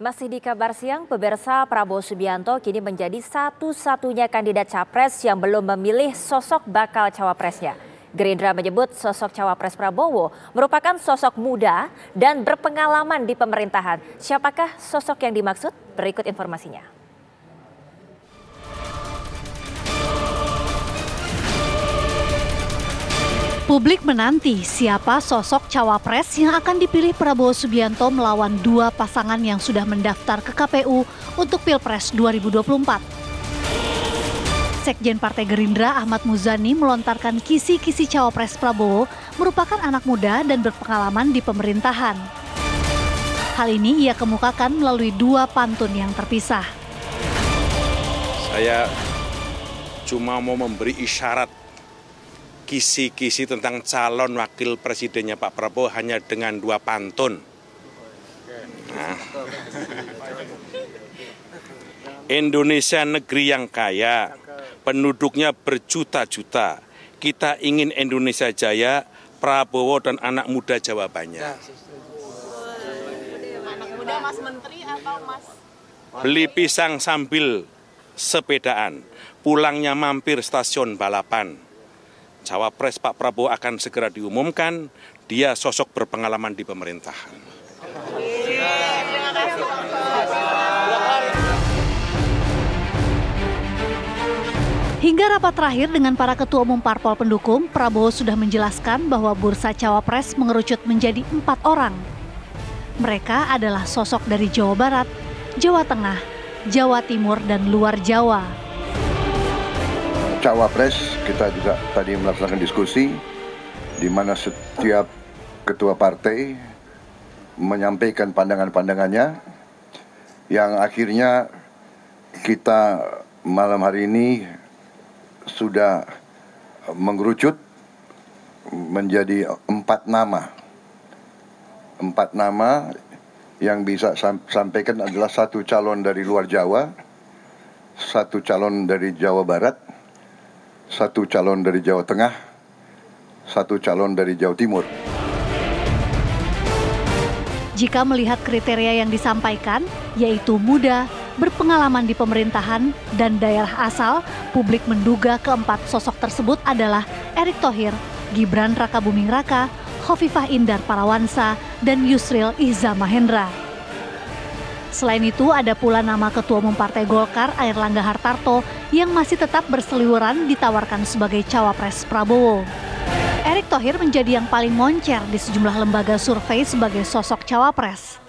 Masih di kabar siang, pemirsa Prabowo Subianto kini menjadi satu-satunya kandidat capres yang belum memilih sosok bakal cawapresnya. Gerindra menyebut sosok cawapres Prabowo merupakan sosok muda dan berpengalaman di pemerintahan. Siapakah sosok yang dimaksud? Berikut informasinya. Publik menanti siapa sosok cawapres yang akan dipilih Prabowo Subianto melawan dua pasangan yang sudah mendaftar ke KPU untuk Pilpres 2024. Sekjen Partai Gerindra Ahmad Muzani melontarkan kisi-kisi cawapres Prabowo merupakan anak muda dan berpengalaman di pemerintahan. Hal ini ia kemukakan melalui dua pantun yang terpisah. Saya cuma mau memberi isyarat kisi-kisi tentang calon wakil presidennya Pak Prabowo hanya dengan dua pantun. Nah. Indonesia negeri yang kaya, penduduknya berjuta-juta. Kita ingin Indonesia jaya, Prabowo dan anak muda jawabannya. Anak muda Mas Menteri atau Mas? Beli pisang sambil sepedaan, pulangnya mampir stasiun balapan Cawapres Pak Prabowo akan segera diumumkan, dia sosok berpengalaman di pemerintahan. Hingga rapat terakhir dengan para ketua umum parpol pendukung, Prabowo sudah menjelaskan bahwa bursa cawapres mengerucut menjadi empat orang. Mereka adalah sosok dari Jawa Barat, Jawa Tengah, Jawa Timur, dan luar Jawa cawapres kita juga tadi melaksanakan diskusi di mana setiap ketua partai menyampaikan pandangan-pandangannya yang akhirnya kita malam hari ini sudah mengerucut menjadi empat nama. Empat nama yang bisa sampaikan adalah satu calon dari luar Jawa satu calon dari Jawa Barat satu calon dari Jawa Tengah, satu calon dari Jawa Timur. Jika melihat kriteria yang disampaikan, yaitu muda, berpengalaman di pemerintahan, dan daerah asal, publik menduga keempat sosok tersebut adalah Erick Thohir, Gibran Raka Buming Raka, Khofifah Indar Parawansa, dan Yusril Iza Mahendra. Selain itu, ada pula nama Ketua Umum Partai Golkar, Air Langga Hartarto, yang masih tetap berseliweran ditawarkan sebagai cawapres Prabowo. Erick Thohir menjadi yang paling moncer di sejumlah lembaga survei sebagai sosok cawapres.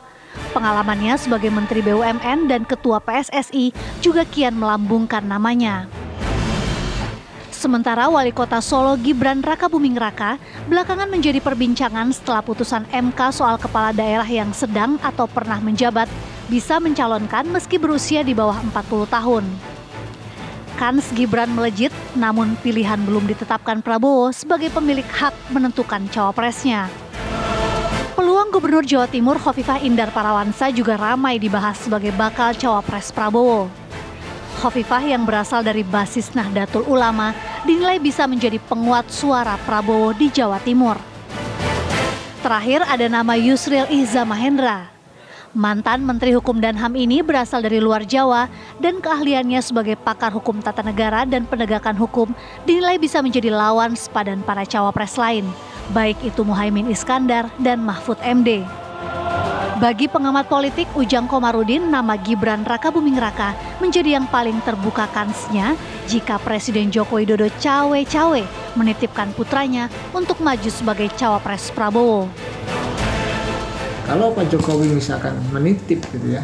Pengalamannya sebagai Menteri BUMN dan Ketua PSSI juga kian melambungkan namanya. Sementara Wali Kota Solo Gibran Raka Buming Raka belakangan menjadi perbincangan setelah putusan MK soal kepala daerah yang sedang atau pernah menjabat bisa mencalonkan meski berusia di bawah 40 tahun. Kans Gibran melejit, namun pilihan belum ditetapkan Prabowo sebagai pemilik hak menentukan cawapresnya. Peluang Gubernur Jawa Timur Khofifah Indar Parawansa juga ramai dibahas sebagai bakal cawapres Prabowo. Khofifah yang berasal dari basis Nahdlatul Ulama dinilai bisa menjadi penguat suara Prabowo di Jawa Timur. Terakhir ada nama Yusril Iza Mahendra. Mantan Menteri Hukum dan HAM ini berasal dari luar Jawa dan keahliannya sebagai pakar hukum tata negara dan penegakan hukum dinilai bisa menjadi lawan sepadan para cawapres lain, baik itu Muhaimin Iskandar dan Mahfud MD. Bagi pengamat politik Ujang Komarudin, nama Gibran Raka Buming Raka menjadi yang paling terbuka kansnya jika Presiden Joko Widodo cawe-cawe menitipkan putranya untuk maju sebagai cawapres Prabowo kalau Pak Jokowi misalkan menitip gitu ya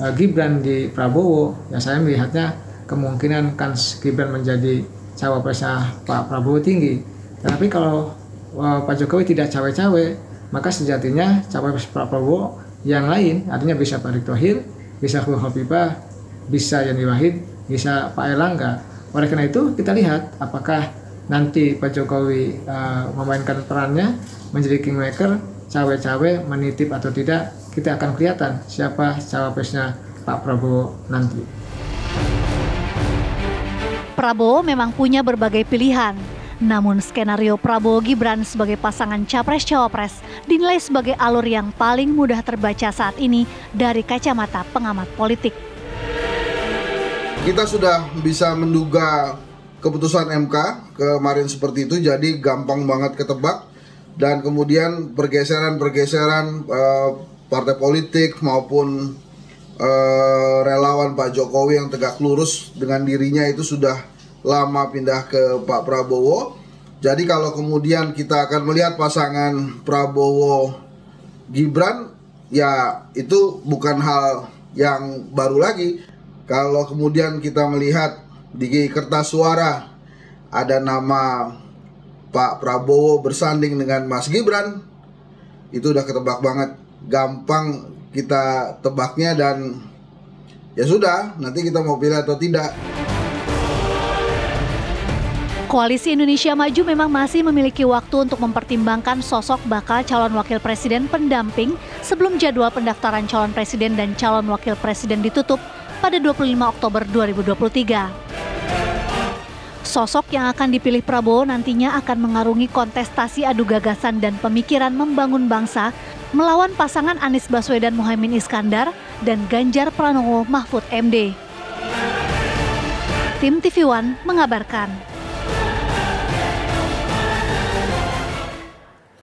uh, Gibran di Prabowo ya saya melihatnya kemungkinan kan Gibran menjadi cawapresnya Pak Prabowo tinggi. Tapi kalau uh, Pak Jokowi tidak cawe-cawe maka sejatinya cawapres Pak Prabowo yang lain artinya bisa Pak Erick Thohir bisa Khofifah bisa Yani Wahid bisa Pak Erlangga. Oleh karena itu kita lihat apakah nanti Pak Jokowi uh, memainkan perannya menjadi kingmaker cawe-cawe menitip atau tidak, kita akan kelihatan siapa cawapresnya Pak Prabowo nanti. Prabowo memang punya berbagai pilihan, Namun skenario Prabowo Gibran sebagai pasangan Capres-Cawapres dinilai sebagai alur yang paling mudah terbaca saat ini dari kacamata pengamat politik. Kita sudah bisa menduga keputusan MK kemarin seperti itu, jadi gampang banget ketebak. Dan kemudian pergeseran-pergeseran uh, partai politik maupun uh, relawan Pak Jokowi yang tegak lurus dengan dirinya itu sudah lama pindah ke Pak Prabowo. Jadi kalau kemudian kita akan melihat pasangan Prabowo Gibran ya itu bukan hal yang baru lagi. Kalau kemudian kita melihat di kertas suara ada nama Pak Prabowo bersanding dengan Mas Gibran itu udah ketebak banget gampang kita tebaknya dan ya sudah nanti kita mau pilih atau tidak Koalisi Indonesia Maju memang masih memiliki waktu untuk mempertimbangkan sosok bakal calon wakil presiden pendamping sebelum jadwal pendaftaran calon presiden dan calon wakil presiden ditutup pada 25 Oktober 2023. Sosok yang akan dipilih Prabowo nantinya akan mengarungi kontestasi adu gagasan dan pemikiran membangun bangsa melawan pasangan Anies Baswedan Muhaimin Iskandar dan Ganjar Pranowo Mahfud MD. Tim TV One mengabarkan.